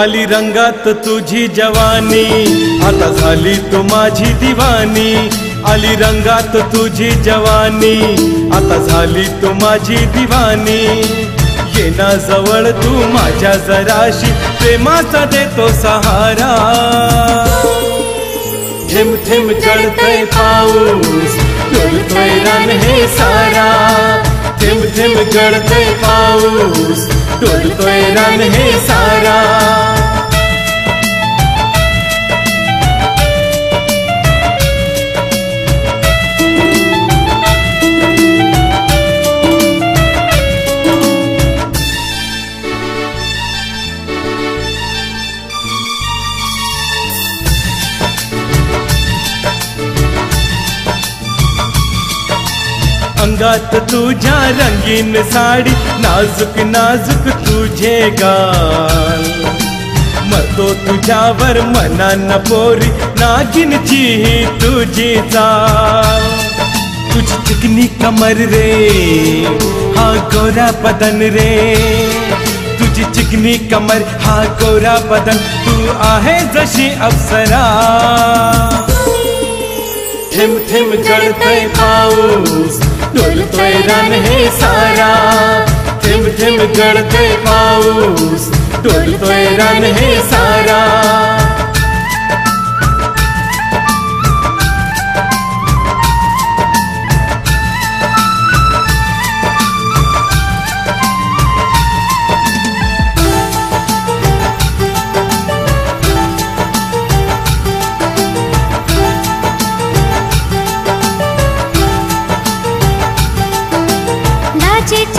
आली रंगात तुझी जवानी. आता झाली तू माझी दिवानी. आली रंगात तुझी जवानी. आता झाली तू माझी दिवानी. ये ना जवळ तू माझ्या जराशी. प्रेमाचा देतो सहारा. थेंब थेंब गळतय पाऊस. डोलतोय रान हे सारा. थेंब थेंब गळतय पाऊस डोलतोय रान हे सारा. अंगात तुझ्या रंगीन साडी, नाजूक नाजूक तुझे गाल। मतो तुझ्यावर मनान पोरी नागिनची ही तुझी चाल। तुझी चिकनी कमर रे, हा गोरा बदन रे। तुझी चिकनी कमर, हा गोरा बदन, तू आहे जशी अप्सरा। थेंब थेंब गळतोय पाऊस डोलतोय रान हे सारा. थेंब थेंब गळतोय पाऊस डोलतोय रान हे सारा.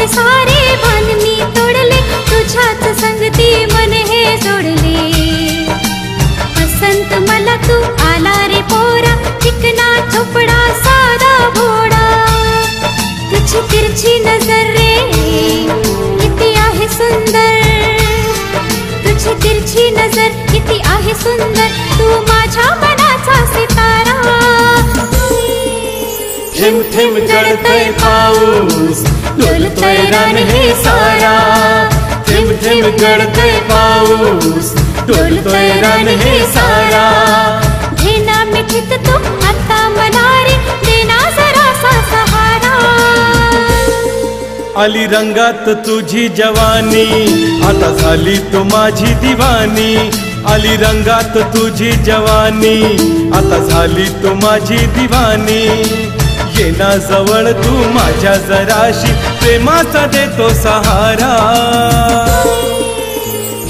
लाजेचे सारे भान मी तोडले. तुझ्याच संगती मन हे जोडले. वसंत मला तू आला रे पोरा. चिकना चोपडा साधा भोडा तुझी तिरछी नजर रे किती आहे सुंदर. तुझी तिरछी नजर किती आहे सुंदर. तू माझ्या मनाचा सितारा. थेंब थेंब गळतोय पाऊस. डोलतोय रान हे सारा. थेंब थेंब गळतोय पाऊस. डोलतोय रान हे सारा. घेना मिठीत तू आता मला रे देना जरासा सहारा. आली रंगात तुझी जवानी आता झाली तू माझी दिवानी. आली रंगात तुझी जवानी आता झाली तू माझी दिवानी. ये ना जवळ तू माझ्या जराशी प्रेमाचा देतो सहारा.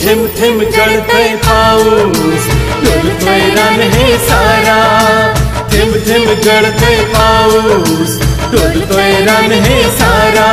झिम थेंब गळतोय पाऊस डोलतोय रान हे सारा. थेंब थेंब गळतोय पाऊस डोलतोय रान हे सारा.